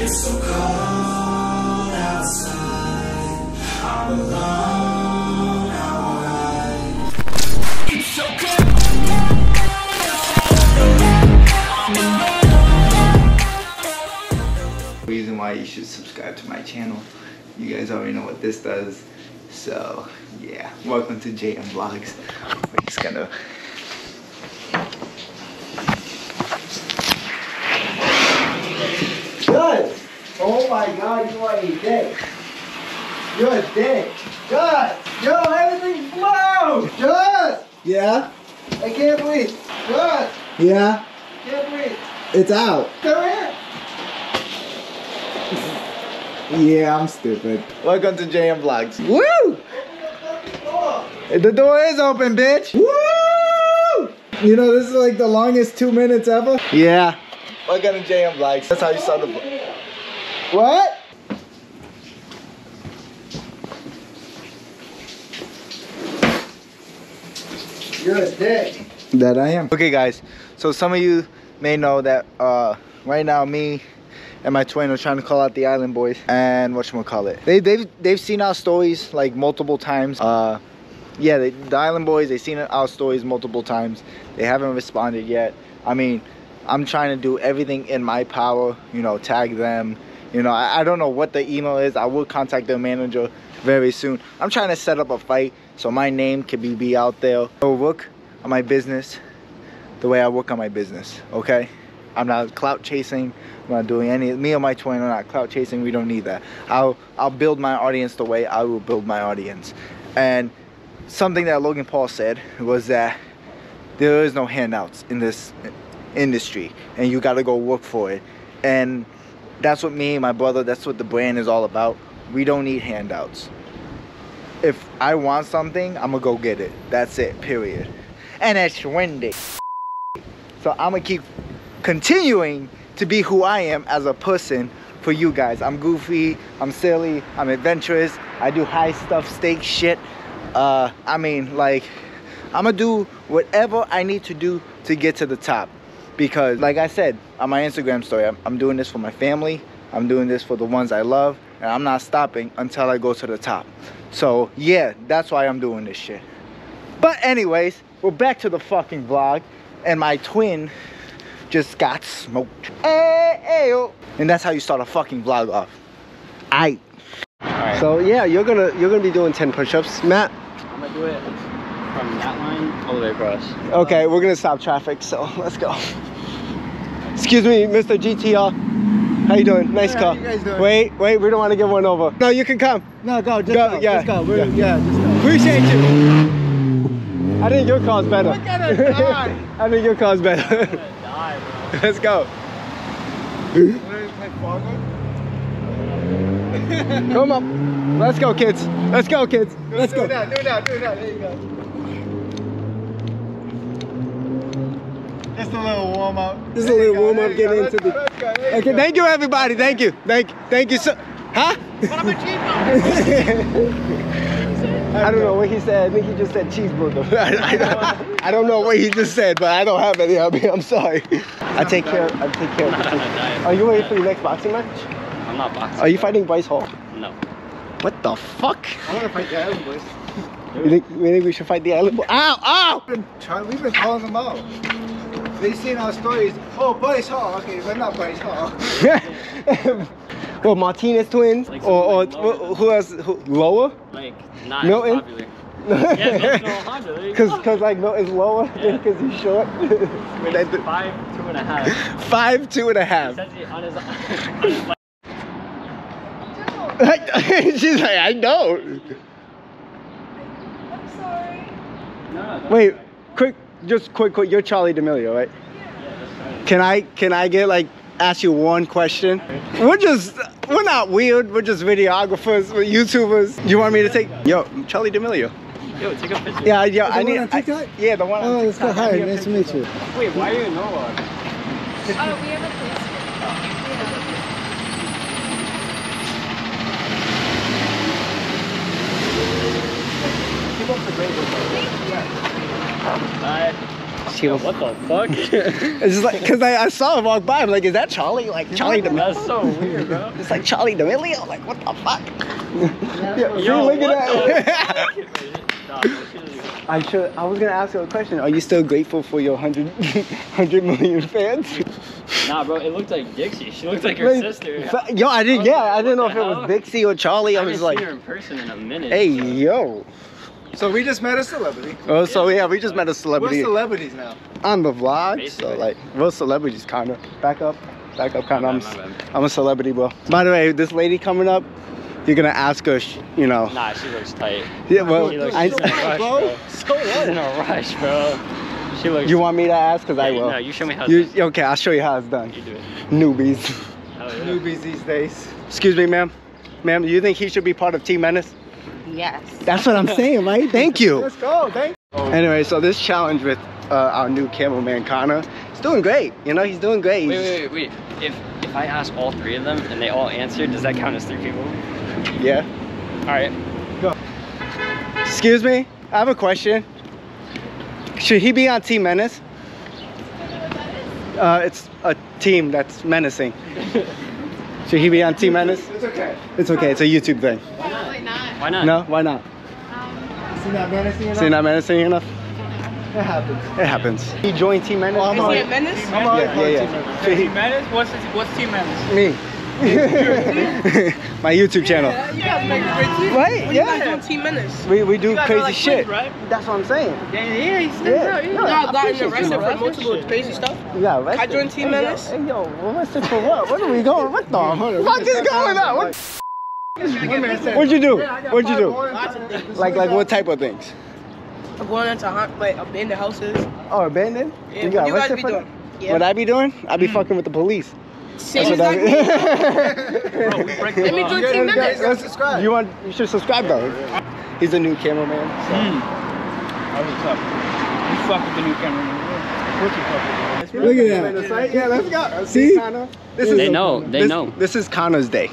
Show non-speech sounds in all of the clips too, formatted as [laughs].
It's so reason why you should subscribe to my channel. You guys already know what this does. So yeah, welcome to JM Vlogs. We're just gonna Good. Oh my god, you are a dick. You're a dick. Good. Yo, everything blows. Good. Yeah. I can't breathe. Good. Yeah. Can't breathe. It's out. Come here. Yeah, I'm stupid. Welcome to JM Vlogs. Woo! The door is open, bitch. Woo! You know, this is like the longest two minutes ever. Yeah. Welcome to JM Vlogs. That's how you start the vlog. What? You're a dick. That I am. Okay, guys. So some of you may know that uh, right now me and my twin are trying to call out the Island Boys and what call it. They they've they've seen our stories like multiple times. Uh, yeah, they, the Island Boys they've seen our stories multiple times. They haven't responded yet. I mean, I'm trying to do everything in my power. You know, tag them. You know, I, I don't know what the email is. I will contact their manager very soon. I'm trying to set up a fight so my name can be, be out there. So work on my business the way I work on my business, okay? I'm not clout chasing. I'm not doing any. Me and my twin are not clout chasing. We don't need that. I'll I'll build my audience the way I will build my audience. And something that Logan Paul said was that there is no handouts in this industry, and you got to go work for it. And that's what me and my brother. That's what the brand is all about. We don't need handouts. If I want something, I'm gonna go get it. That's it. Period. And that's Wendy. So I'm gonna keep continuing to be who I am as a person for you guys. I'm goofy, I'm silly, I'm adventurous, I do high stuff, steak shit. Uh, I mean, like, I'm gonna do whatever I need to do to get to the top. Because, like I said on my Instagram story, I'm, I'm doing this for my family, I'm doing this for the ones I love, and I'm not stopping until I go to the top. So, yeah, that's why I'm doing this shit. But, anyways, we're back to the fucking vlog, and my twin just got smoked. And that's how you start a fucking vlog off. Aight. Alright. So yeah, you're gonna you're gonna be doing 10 push-ups, Matt. I'm gonna do it from that line all the way across. Okay, we're gonna stop traffic, so [laughs] let's go. Excuse me, Mr. GTR. How you doing? Nice Hey, car. how you guys doing? Wait, wait, we don't want to give one over. No, you can come. No, go, just Go, go, yeah, just go. We're, yeah. yeah. just go. Appreciate you. I think your car's better. Look at it die. [laughs] I think your car's better. [laughs] Die, bro. let's go. [laughs] Come on. Let's go, kids. Let's go, kids. Let's go. Do that, do that, do that. There you go. Just a little warm up. Just a little warm up, getting into the. Okay, thank you, everybody. Thank you. Thank, thank you so. Huh? [laughs] I don't know what he said. I think he just said cheeseburger. I, [laughs] I, don't, I don't know what he just said, but I don't have any. I mean, I'm sorry. I take care. I take care of I'm the on a diet. Are you ready for your next boxing match? I'm not boxing. Are you fighting Bryce Hall? No. What the fuck? I want to fight the Island Boys. You think, you think we should fight the Island Boy? Ow! Ow! We've been, trying, we've been calling them out. They've seen our stories. Oh, Bryce Hall. Okay, but not Bryce Hall. well, Martinez twins, Like or, or something who, who else? Who, lower? Like, not Milton? as popular. Yeah, Milton Alejandro. There you [laughs] Cause, go. cause like Milton's lower Yeah. [laughs] because he's short. Wait, I do- Five, two and a half. Five, two and He says it on his, on his She's like, I know. I'm sorry. No, no, Wait, quick, just quick, quick. You're Charli D'Amelio, right? Yeah. Can I, can I get like, ask you one question? We're just, we're not weird. We're just videographers, we're YouTubers. You want me to take? Yo, I'm Charli D'Amelio. Yo, take a picture. Yeah, yeah. The I one need. on I- yeah, the one. on Oh, let's go. Hi, nice to meet you. Wait, why are you in Norwalk? Oh, we have a place. Bye. She was. What the fuck? [laughs] It's just like because I, I saw him walk by. I'm like, is that Charli? Like Charli D'Amelio? That's so weird, bro. [laughs] It's like Charli D'Amelio. Like what the fuck? Yeah, see, Yo, look what at that. the Nah, that shit is- I should. I was gonna ask you a question. Are you still grateful for your 100, 100 [laughs] million fans? Nah, bro, it looked like Dixie. She looked like her Like, sister. Yo, I didn't. was Yeah, like, I didn't know if the it was? Dixie or Charli. I I was like, seen her in person in a minute. hey, so- yo. So we just met a celebrity. Oh, so yeah, we just met a celebrity. We're celebrity celebrities now. on the vlog. So like, we're celebrities, kind of. Back up, back up, kind of. bad, my bad. I'm a celebrity, bro. By the way, this lady coming up, you're gonna ask her, you know. Nah, she looks tight. Yeah, well, She looks I, she's in a rush, bro. So She's in a rush, bro. She looks. you want me to ask? Cause I will. No, you show me how. to You, do it. okay, I'll show you how it's done. You do it. Newbies. Yeah. Newbies these days. Excuse me, ma'am. Ma'am, do you think he should be part of Team Menace? Yes. That's what I'm saying, right? [laughs] Thank you. Let's go. Thank Anyway, so this challenge with uh, our new cameraman Connor, he's doing great. You know, he's doing great. Wait, wait, wait, wait. If if I ask all three of them and they all answer, does that count as three people? Yeah. All right. Go. Excuse me, I have a question. Should he be on Team Menace? Uh, it's a team that's menacing. [laughs] Should he be on Team Menace? It's okay. It's okay. It's a YouTube thing. Probably not. Why not? No, why not? Um, See that menacing enough? Is he not menacing enough? It happens. It happens. He joined Team Menace. Oh, I'm Is he a menace? I'm already Yeah, part yeah, team yeah. member. Should he- Team menace? What's his, what's team menace? Me. [laughs] My YouTube channel. Yeah, you guys make a great team. Right? What you guys Yeah. doing team menace? We, we do You guys are crazy like shit. twins, right? That's what I'm saying. Yeah, yeah, he stands Yeah. out. Yeah. No, I Y'all gotten arrested you, for bro. multiple crazy stuff. Yeah, arrested. I joined Team hey, yo, Menace. Hey, yo, arrested for what? What are we going? What the [laughs] fuck is going on? What, One man said, what'd you do? "Yeah, What'd you do? more." Lots of things. Like, like what type of things? I'm going into hunt, like abandoned houses. Oh, abandoned? Yeah, you got what you guys arrested be for doing? that? Yeah. What I be doing? I be mm. fucking with the police. Same That's what exact thing. I [laughs] Let me join Yeah, Team yeah, Menace. let's- subscribe. You want? You should subscribe though. He's a new cameraman. So. Hmm. I was up. You fuck with the new cameraman. Look at that. Yeah, let's go. See? This They know, they this, know. This is Connor's day.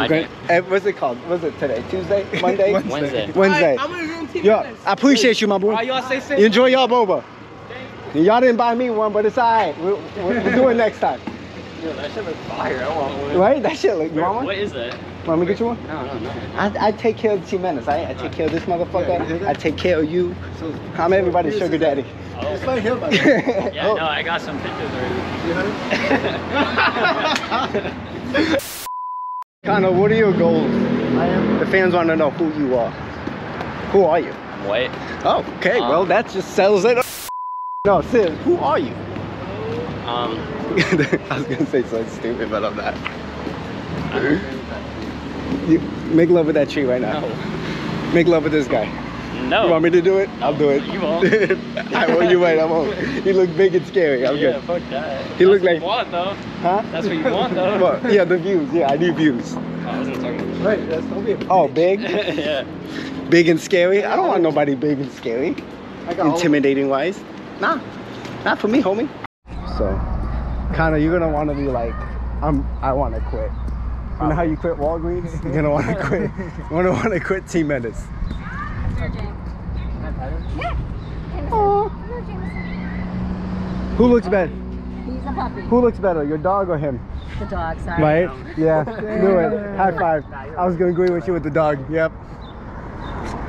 My Okay. day. Eh, what's it called? What's it today? Tuesday? [laughs] Monday? Wednesday. Wednesday. I'm gonna join Team Yo, I appreciate you, my boy. All y'all say You say. enjoy your boba. Y'all didn't buy me one, but it's alright. We'll, we'll, we'll do it next time. Yo, that shit looks fire. I want one. Right? That shit look. You want one? What is that? Want me to get you one? No, no, no. I, I take care of the Team Menace. I, I take care of this Yeah, you hear motherfucker. that? I take care of you. So, I'm everybody's Here's sugar the- daddy. Just like him. I [laughs] Yeah, Oh. no, I got some pictures already. [laughs] You heard him? Connor, what are your goals? I am. The fans want to know who you are. Who are you? I'm white. Oh, okay. Um, well, that just sells it. No, Sid, who are you? Um, [laughs] I was gonna say something stupid, but I'm not. You make love with that tree right now. no. Make love with this guy. No. You want me to do it? I'll do it. You won't. [laughs] I won't. You wait. I won't. He look big and scary. I'm yeah, good. fuck that. He look That's like- what want though. Huh? That's what you want though. [laughs] What? Yeah, the views. Yeah, I need views. Oh, I wasn't talking about Right, that's don't be a Oh, big, [laughs] yeah. big and scary. I don't want nobody big and scary. I got Intimidating wise. Nah, not for me, homie. So, kind of, you're gonna want to be like, I'm. I want to quit. You know how you quit Walgreens? You're gonna want to quit. You're gonna want to quit Team Menace. Who looks oh, better? He's a puppy. Who looks better, your dog or him? The dog, sorry. Right? Yeah. [laughs] Knew it. High five. I was gonna agree with you with the dog. Yep.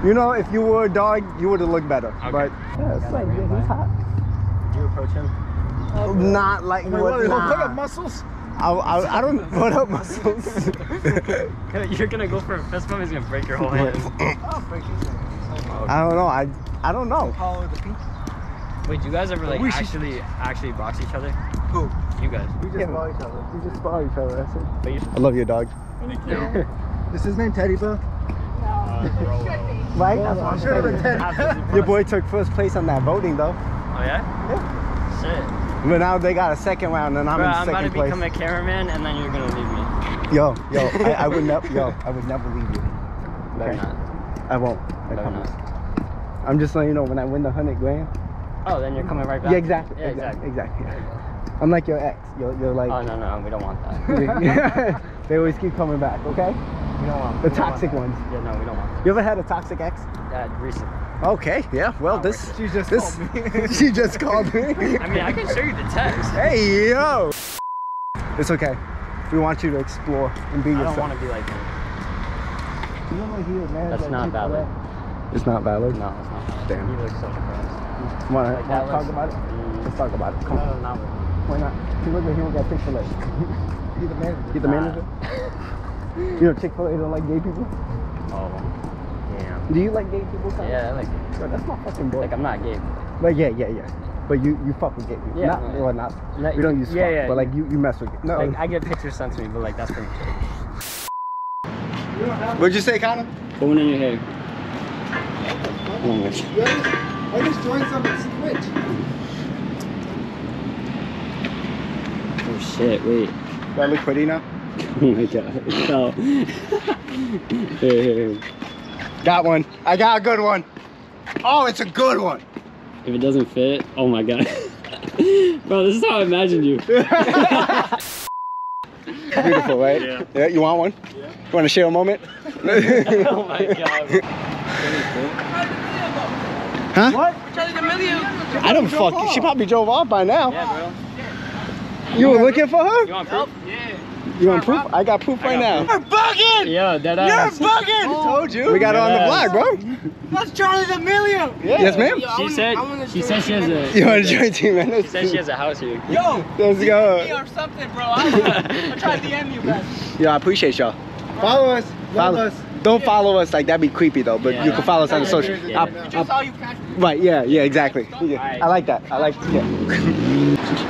You know, if you were a dog, you would have looked better. But yeah, it's like yeah, he's hot. You approach him. Not like Wait, what? what, Nah. put up muscles? I, I, I don't put up muscles. [laughs] You're gonna go for a fist bump. He's gonna break your whole hand. [laughs] Oh, break his hand. I don't know. I I don't know. Hollow the pinky. Wait, do you guys ever like We should- actually actually box each other? Who? You guys. We just Yeah. know each other. We just spar each other. That's it. But you I love your dog. Thank you. [laughs] Is his name Teddy Bear? Right? I'm sure it was Teddy. [laughs] Your boy took first place on that voting though. Oh yeah? Yeah. Shit. But now they got a second round and I'm Bro, in I'm about to second place. become a cameraman and then you're gonna leave me. Yo, yo, I, I would [laughs] never, yo, I would never leave you. Better Okay. not. I won't. I Better promise. not. I'm just letting you know when I win the hundred grand. Oh, then you're coming right back. Yeah, exactly. Yeah, exactly. exactly. Exactly. I'm like your ex. You're, you're like. Oh no no, we don't want that. [laughs] [laughs] they always keep coming back. Okay. We don't want The want toxic that. ones. Yeah, no, we don't want You ever had a toxic ex? that. Recently. Okay, yeah. Well, this She just this called me. [laughs] she just called me. I mean, I can show you the text. hey yo. It's okay. We want you to explore and be I yourself. don't want to be like him. You know he. That's Like not valid. It's not valid. No, it's not. Damn. He looks so depressed. Wanna, Like, wanna talk about it? Mm. Let's talk about it. Come No, on. not Why not? He look like he don't got Chick Fil A. [laughs] He's the manager. You the manager? [laughs] You know Chick Fil A don't like gay people. Oh, damn. Do you like gay people? Kyle? Yeah, I like it. Bro, that's my fucking boy. Like, I'm not gay. But yeah, yeah, yeah. But you you fuck with gay people. Yeah, Not, no, well, not. Like, We don't use yeah, fuck, yeah. but like you, you mess with. No. Like, I get pictures sent to me, but like, that's pretty much What'd you say, Connor? Put one in your hair. Oh my. I just joined some Twitch. Oh shit, wait. Do I look pretty now? [laughs] Oh my god. It fell. [laughs] here, here, here. Got one. I got a good one. Oh, it's a good one. If it doesn't fit, oh my god. [laughs] Bro, this is how I imagined you. Beautiful, right? Yeah. Yeah. You want one? Yeah. You want to share a moment? oh my god. Bro. Huh? What? I don't fuck. She probably drove off by now. Yeah, bro. You were looking for her? You want proof? Yeah. You want proof? I got proof right now. got bugging! Yo, that ass. bugging! told you. We got it on the Yes. block, bro. That's Charli D'Amelio. Yes, ma'am. She said, she said she has a, You want to join Team she Menace? said she has a house here. Yo, Let's go. Me or something, bro. I, I tried to DM you guys. [laughs] Yeah, I appreciate y'all. Follow us. Follow- us. Don't follow us like that'd be creepy though, but you can follow us on the social. Yeah. I'll- I'll- saw you catch right, yeah, yeah, exactly. Yeah. Alright. I like that. I like yeah. [laughs]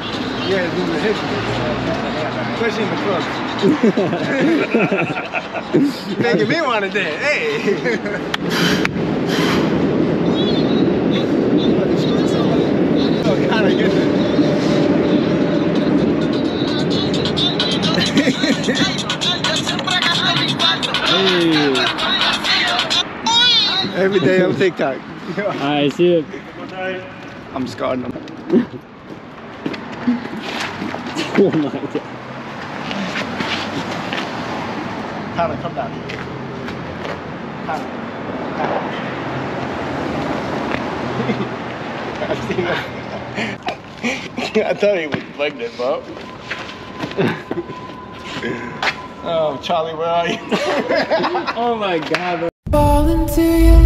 Yeah, it's the hits. Especially in the clubs. [laughs] Making me want to dance. Hey. [laughs] oh, kind of good. Hey. Every day on TikTok. [laughs] Alright, see you. I'm scarring them. [laughs] Oh my god. Tyler, come down. Tyler. I seen that. I thought he was pregnant, bro. [laughs] oh, Charli, where are you? Oh my god, bro. Fall into your